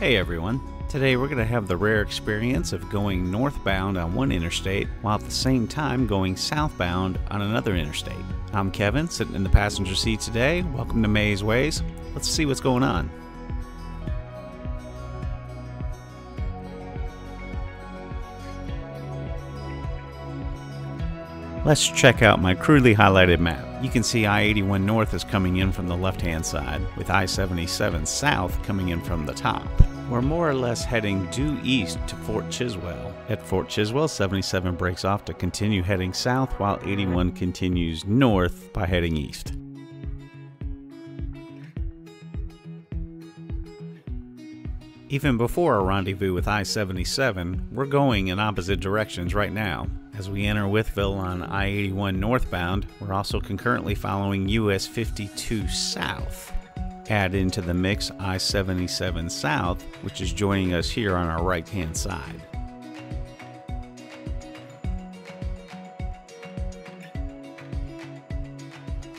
Hey everyone. Today we're going to have the rare experience of going northbound on one interstate while at the same time going southbound on another interstate. I'm Kevin, sitting in the passenger seat today. Welcome to May's Ways. Let's see what's going on. Let's check out my crudely highlighted map. You can see I-81 North is coming in from the left-hand side, with I-77 South coming in from the top. We're more or less heading due east to Fort Chiswell. At Fort Chiswell, 77 breaks off to continue heading south, while 81 continues north by heading east. Even before our rendezvous with I-77, we're going in opposite directions right now. As we enter Wytheville on I-81 northbound, we're also concurrently following US 52 south. Add into the mix I-77 south, which is joining us here on our right hand side.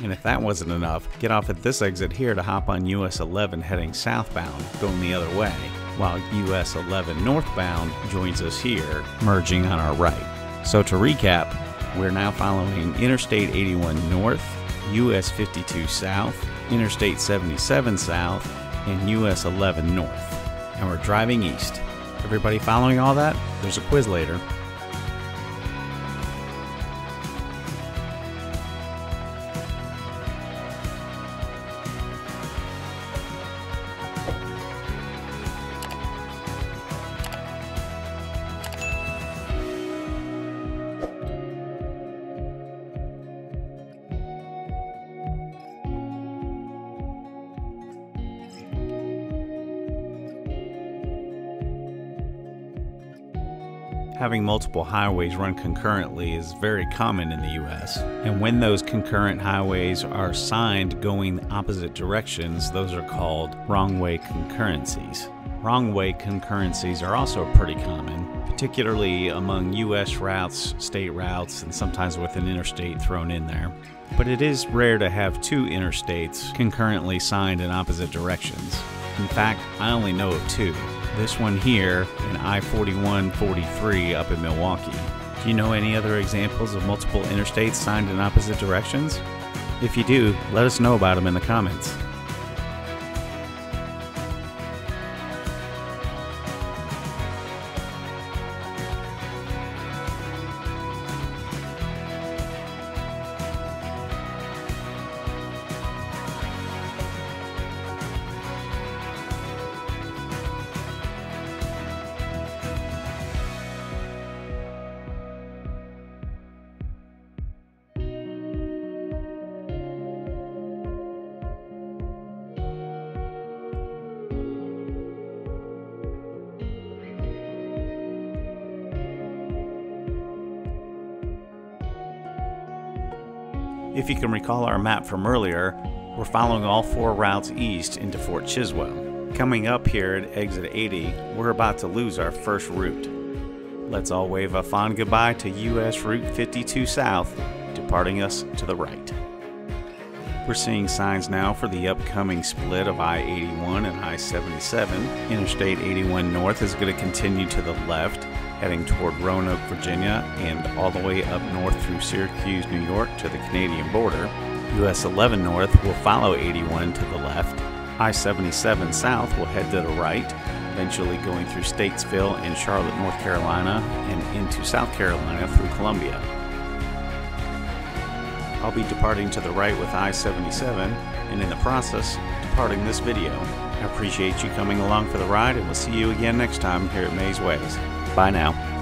And if that wasn't enough, get off at this exit here to hop on US 11 heading southbound, going the other way, while US 11 northbound joins us here, merging on our right. So to recap, we're now following Interstate 81 North, US 52 South, Interstate 77 South, and US 11 North. And we're driving east. Everybody following all that? There's a quiz later. Having multiple highways run concurrently is very common in the US. And when those concurrent highways are signed going opposite directions, those are called wrong way concurrencies. Wrong way concurrencies are also pretty common, particularly among US routes, state routes, and sometimes with an interstate thrown in there. But it is rare to have two interstates concurrently signed in opposite directions. In fact, I only know of two this one here and I 41 43 up in Milwaukee. Do you know any other examples of multiple interstates signed in opposite directions? If you do, let us know about them in the comments. If you can recall our map from earlier, we're following all four routes east into Fort Chiswell. Coming up here at exit 80, we're about to lose our first route. Let's all wave a fond goodbye to US Route 52 South, departing us to the right. We're seeing signs now for the upcoming split of I-81 and I-77. Interstate 81 North is going to continue to the left, heading toward Roanoke, Virginia, and all the way up north through Syracuse, New York to the Canadian border. US 11 North will follow 81 to the left. I 77 South will head to the right, eventually going through Statesville and Charlotte, North Carolina, and into South Carolina through Columbia. I'll be departing to the right with I 77, and in the process, departing this video. I appreciate you coming along for the ride, and we'll see you again next time here at May's Ways. Bye now.